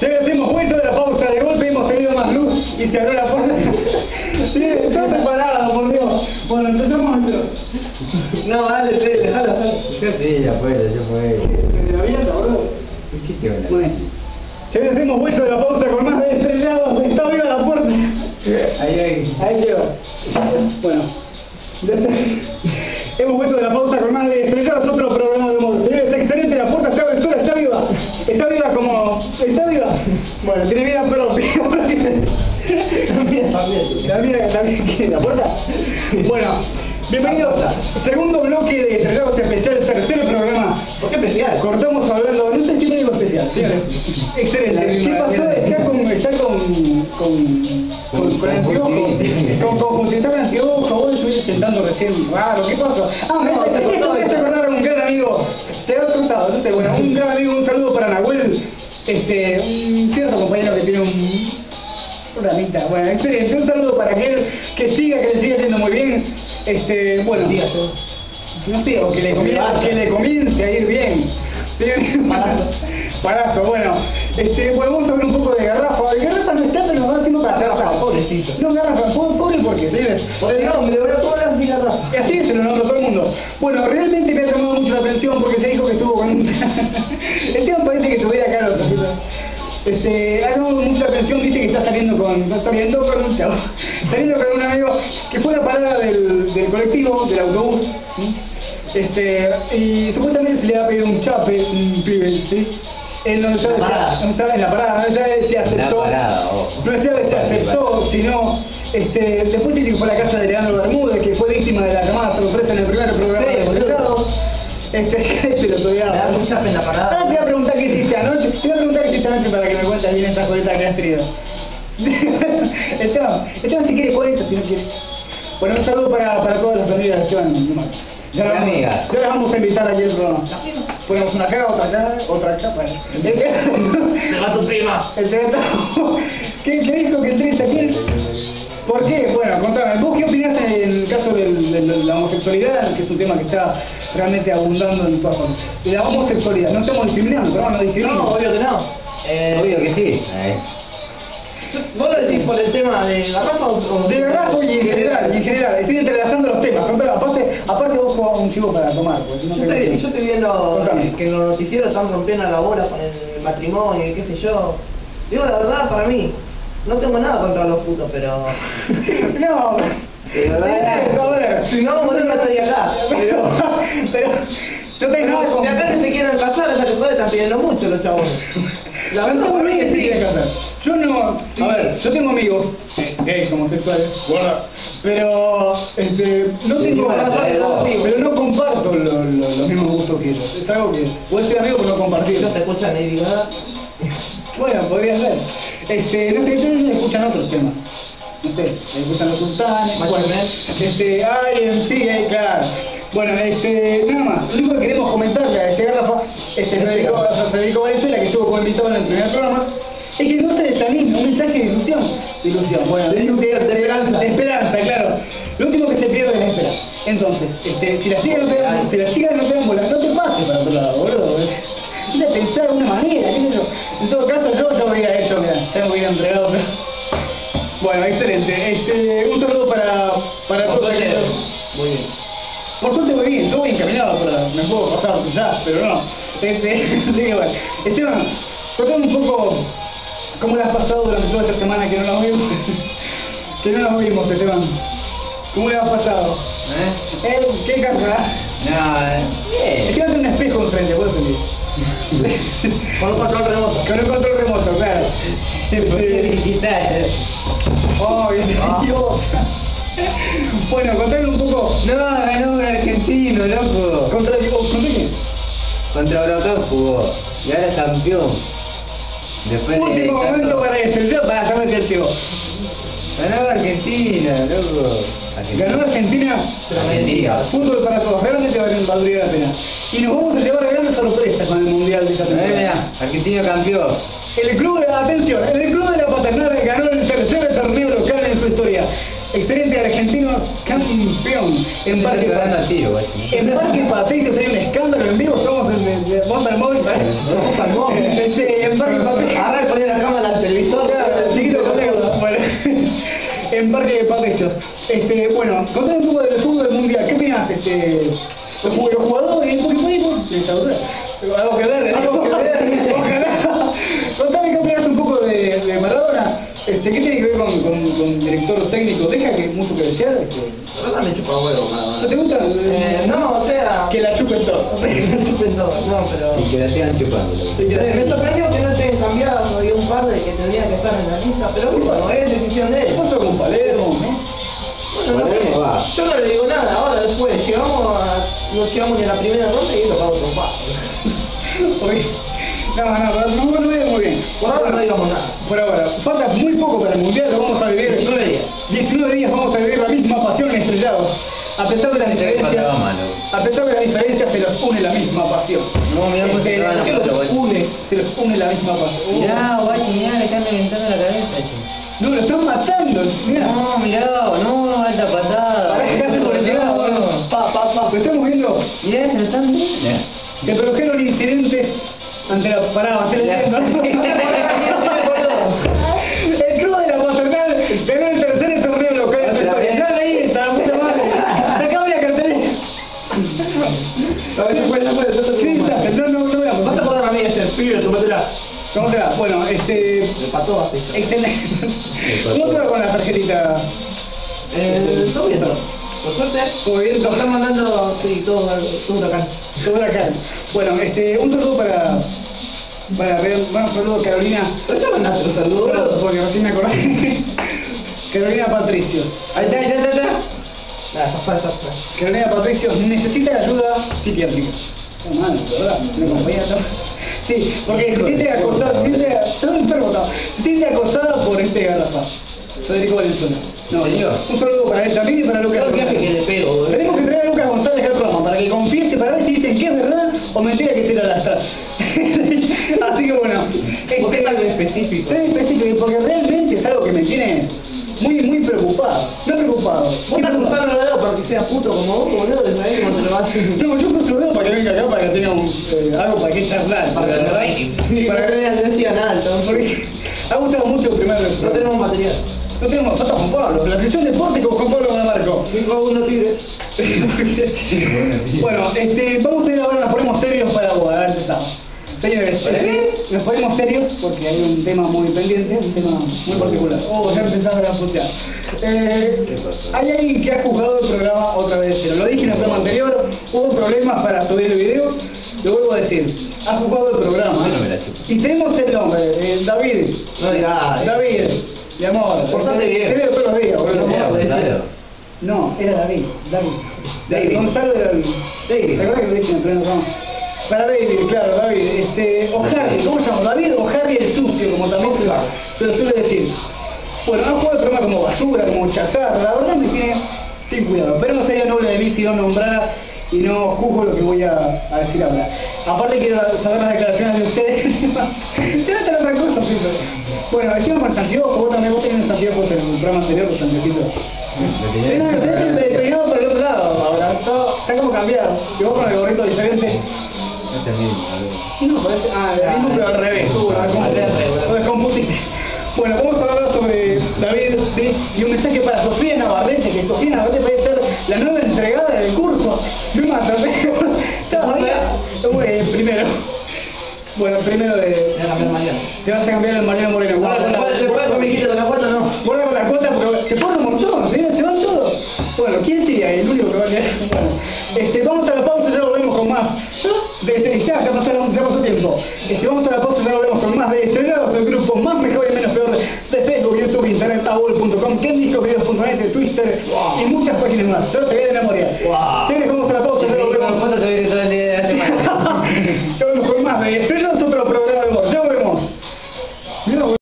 Ya que hemos vuelto de la pausa de golpe, hemos tenido más luz y se abrió la puerta. Sí, está preparado, por Dios. Bueno, empezamos No, dale, dale, déjalo, déjalo. Yo sí, ya fue, ya fue. ¿Se abierta, boludo? ¿Qué te habla? Bueno. Ya que hemos vuelto de la pausa con más de estrellados, está viva la puerta. Ahí, ahí. Ahí quedó. Bueno. desde- Hemos vuelto de la pausa con más de estrellados, otro ¿La puerta? Bueno, bienvenidos a segundo bloque de Estrellados Especial, tercer programa. ¿Por qué especial? Cortamos hablando, no sé si me digo especial, señores. Excelente. ¿Qué pasó? Está con, está con, con, con, con. Con, con, con, con anteojos, vos estuviste sentando recién raro. ¿Qué pasó? Ah, me hace acordar a un gran amigo. Se ha cortado, no sé, bueno, un gran amigo, un saludo para Nahuel. Este, un cierto compañero que tiene un programita. Bueno, excelente. Un saludo para aquel que siga, que le siga yendo muy bien. Este, bueno. No sé, o que le, comience, que le comience a ir bien. ¿Sí? Palazo. Palazo, bueno. Este, bueno, vamos a hablar un poco de Garrafa. El Garrafa no está, pero nos da tiempo para charlar. pobrecito. No, Garrafa, pobre, porque, señores. Por el nombre, bro, ¿cómo le vas a decir Garrafa? Y así se lo nombra todo el mundo. Bueno, realmente me ha llamado mucho la atención porque se dijo que estuvo con un... el tema parece que estuviera acá los este, llamado mucha atención, dice que está saliendo con, está saliendo con un chavo, saliendo con un amigo que fue a la parada del, del colectivo, del autobús, ¿sí? este, y supuestamente se le ha pedido un chape, un pibe, ¿sí? Él no sabe, no sabe en la parada, no sabe si aceptó, parada, no sabe si aceptó, si no, este, después dice que fue a la casa de Leandro Bermúdez, que fue víctima de la llamada sorpresa en el primer programa Sí, de. Este, se lo Me da mucha pena parada. Ahora te voy a preguntar qué hiciste anoche, para que me cuentes bien esa coleta que has tenido. Esteban, Esteban si quiere cuenta, si no quiere. Bueno, un saludo para, para todas las amigas de Esteban. Ya las vamos, ya las vamos a invitar aquí al programa. Ponemos una acá, otra acá, otra acá. Bueno. ¡Se va tu prima! El secretario- ¿Qué, ¿Qué dijo que entré aquí? ¿Por qué? Bueno, contame, ¿vos qué opinás en el caso del- de la homosexualidad, que es un tema que está realmente abundando en todas partes? Y la homosexualidad, no estamos discriminando, pero no discriminamos. No, obvio que no. Eh, Obvio que sí. Ahí. ¿Vos lo decís por el tema de Garrafa o...? o- De garrafo y en general, y en general, estoy entrelazando los temas, contame, aparte, aparte vos jugás un chivo para tomar, porque si no Yo te- estoy, yo estoy viendo Contame. que en los noticieros están rompiendo la bola con el matrimonio y qué sé yo. Digo la verdad, para mí, no tengo nada contra los putos, pero... No, si no, vos no estaría acá. Pero, pero, no tenés nada con... de acá que se quieren casar, esa que puede están pidiendo mucho los chabones. La verdad, para mí que sí. Yo no, a ver, yo tengo amigos eh, gays, homosexuales, pero este, no Sí, tengo, pero no comparto lo- lo- los mismos gustos que ellos. Es algo que puede ser amigo pero no compartir. Ellos te escuchan Lady Gaga. Bueno, podría ser. Este, no sé, ellos escuchan otros temas. No sé, escuchan los sultanes, bueno, este, ay, sí, eh, claro. Bueno, este, nada más, lo único que queremos comentarle a este garrafa, este Federico, a Federico Valenzuela, que estuvo como invitado en el primer programa, es que no se desanime, un mensaje de ilusión. De ilusión, bueno, de, de- de esperanza. De esperanza, claro. Lo último que se pierde es la esperanza. Entonces, este, si la chica no te si la chica no te bola, no te pases para otro lado, boludo. Es de pensar de una manera, qué sé yo. En todo caso, yo, yo hubiera hecho, mira, ya me hubiera entregado, pero... Bueno, excelente. Este, un saludo para, pasar ya, pero no. Este, así que bueno. Esteban, contame un poco cómo le has pasado durante toda esta semana que no nos vimos. que no nos vimos, Esteban. ¿Cómo le has pasado? ¿Eh? ¿Eh? ¿Qué casa? No, eh, bien. Esteban tiene un espejo enfrente, ¿puedo sentir? Con un control remoto. Con un control remoto, claro. Este, Quizás. oh, ese Ah. idiota. Bueno, contame un poco. No, ganó un argentino, loco. ¿Contra, contra Huracán jugó. Y ahora es campeón. Después de Último momento para yo para ya metí el. Ganó Argentina, loco. Ganó Argentina, Argentina. fútbol para todos, realmente valdría la pena. Y nos vamos a llevar grandes sorpresas con el Mundial de esta temporada. Argentina campeón. El club de, atención, el club de la Paternal ganó el tercer torneo local en su historia. Excelente argentinos campeón en Parque guachi. En Parque Patricios hay un escándalo en vivo, bomba hermosa, ¿eh? Hermosa, no. En Ahora le ponía la cámara al televisor. Chiquito con Bueno, en Parque de Patricios. Este, bueno, contame un poco del fútbol mundial. ¿Qué opinas? Este, los jugadores, porque podemos. Se Algo que ver, ¿eh? algo que ver. Contame qué opinas un poco de, de Maradona. Este, ¿Qué tiene que ver con, con, con director técnico? ¿Deja que mucho que desear? Huevo, nada ¿No te gusta? Eh, no, o sea... Que la chupen todo. chupen todo, no, pero... Y que la sigan chupando. Eh, Me sorprendió que no estén cambiados, había un par de que tendrían que estar en la lista, pero bueno, es decisión de ¿Qué él. pasó con Palermo? Bueno, no sé, Palermo va. yo no le digo nada, ahora después llegamos a, no llegamos ni a la primera ronda y lo pago con paz. No, no, no, no, no me muy bien. Por ahora no digamos nada. Por ahora, falta muy poco para el mundial, lo vamos a vivir. 19 días. 19 días vamos a vivir la misma pasión en estrellados. A pesar de las diferencias, a pesar de las diferencias se los une la misma pasión. No, mirá cómo se Este, acaban ¿por qué los une? Se los une la misma pasión. Mirá, guachi, mirá, le están reventando la cabeza. No, lo están matando. Mirá. No, mirá, no, alta patada. Pará, dejate por el. Pa, pa, pa. Lo estamos viendo. Mirá, se lo están viendo. Se produjeron incidentes ante la parada, estoy leyendo. El club de la paternal ganó el tercer torneo local. Otra vez. Ya leí esta, la puta madre. Sacame la cartelera. A ver no no. No, no, no veamos. Vas a a mí ese pibe. ¿Cómo será? Bueno, este. Me pató así. Excelente. ¿Cómo te va con la tarjetita? Eh, todo bien. Por suerte, Todo bien, nos están mandando, sí, todo, todo acá. Todo acá. Bueno, este, un saludo para. Para ver, bueno, un saludo Carolina. Pero ya mandaste un saludo. Porque recién me acordé. Carolina Patricios. Ahí está, ahí está, ahí está. Fue, esa fue. Carolina Patricios necesita ayuda psiquiátrica. Mal, ¿verdad? Una compañía ¿no? Sí, porque se siente acosada, se siente, enfermo, se siente acosada por este garrafa. Federico Valenzuela. No, ¿En serio? un saludo para él también y para Lucas Creo que le pego, boludo. Tenemos que traer a Lucas González al programa para que confiese, para ver si dicen que es verdad o mentira que se la lastra. Así que bueno. ¿Por qué este, tan específico? Tan específico, porque realmente es algo que me tiene muy, muy preocupado. No preocupado. Vos estás cruzando los dedos para que sea puto como vos, boludo, desde ahí cuando te lo vas No, yo cruzo los dedos para que venga acá, para que tenga un, eh, algo para que charlar. Para Para para que no decía nada, chabón. Porque ha gustado mucho el primer No tenemos material. No tenemos, falta Juan Pablo. La sesión deporte con Juan Pablo Monamarco. 5 a 1 Tigre. Bueno, este, vamos a ir ahora, nos ponemos serios para vos, a ver, empezamos. Señores, ¿Eh? nos ponemos serios porque hay un tema muy pendiente, un tema muy particular. Oh, ya empezaron a putear. Eh, hay alguien que ha juzgado el programa otra vez, pero lo dije en el programa anterior, hubo problemas para subir el video, lo vuelvo a decir, ha juzgado el programa. Y tenemos el nombre, eh, David. David, mi amor. Portate bien. Te veo todos los días, boludo. No, Era. No, David. David. David. Gonzalo era David. David. ¿Te acuerdas que lo dije en el pleno? Para David, claro, David. Este, o Harry, ¿cómo se llama? David o Harry el sucio, como también se, lo- se lo suele decir. Bueno, han jugado el programa como basura, como chatarra. La verdad me tiene sin cuidado. Pero no sería noble de mí si no nombrara y no juzgo lo que voy a, a decir ahora. Aparte quiero saber las declaraciones de ustedes. Te va a otra cosa, Fito. Bueno, Esteban con Santiago, vos también vos tenías Santiago en el programa anterior con Santiago. Sí, no, el peinado por el otro lado ahora, está, está como cambiado. Y vos con el gorrito diferente. Es el mismo, no, parece. Ah, el mismo pero al revés. Lo descompusiste. Bueno, vamos a hablar sobre David, ¿sí? Y un mensaje para Sofía Navarrete, que Sofía Navarrete puede ser la nueva entregada del curso. Me mata, Estaba ahí. Eh, primero. Bueno, primero de. Te vas a cambiar el Mariano Moreno. Guarda con la- Se puede con mi quito con la cuota, no. Guarda con la cuota porque se fueron un montón, ¿sí? se van todos. Bueno, ¿quién sería el único que va a quedar? Bueno, este, vamos a la pausa, ya volvemos con más. De este, ya, ya, pasaron, ya pasó tiempo. Este, vamos a la pausa, ya volvemos con más de estrenados, el grupo más mejor y menos peor de Facebook, YouTube, Internet, AOL.com, Kendiscovideos.net, Twitter y muchas páginas más. Yo se de memoria. Wow.